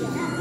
Yeah.